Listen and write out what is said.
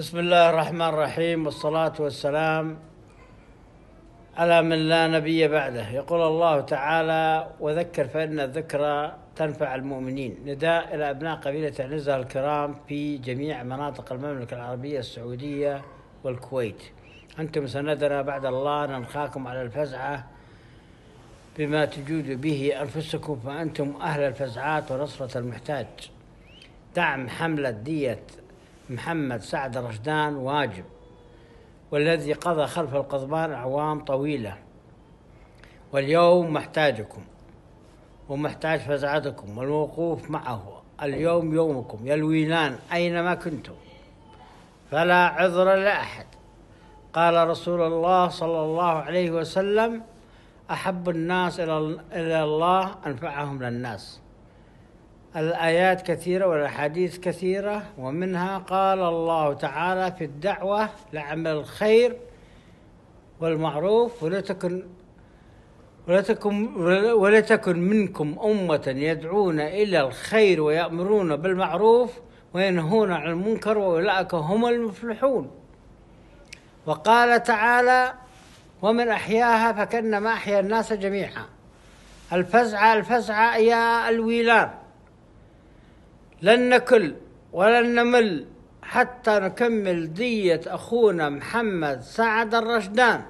بسم الله الرحمن الرحيم والصلاة والسلام على من لا نبي بعده. يقول الله تعالى وذكر فإن الذكرى تنفع المؤمنين. نداء إلى أبناء قبيلة عنزة الكرام في جميع مناطق المملكة العربية السعودية والكويت. أنتم سندنا بعد الله ننخاكم على الفزعة بما تجود به أنفسكم فأنتم أهل الفزعات ونصرة المحتاج. دعم حملة دية محمد سعد رشدان واجب والذي قضى خلف القضبان أعوام طويلة. واليوم محتاجكم ومحتاج فزعتكم والوقوف معه. اليوم يومكم يا الويلان أينما كنتم. فلا عذر لأحد. قال رسول الله صلى الله عليه وسلم أحب الناس إلى الله أنفعهم للناس. الآيات كثيرة والأحاديث كثيرة ومنها قال الله تعالى في الدعوة لعمل الخير والمعروف ولتكن ولتكن ولتكن منكم أمة يدعون إلى الخير ويأمرون بالمعروف وينهون عن المنكر وأولئك هم المفلحون. وقال تعالى ومن أحياها فكأنما أحيا الناس جميعا. الفزعة الفزعة يا الويلان. لن نكل ولن نمل حتى نكمل دية أخونا محمد سعد الرشدان.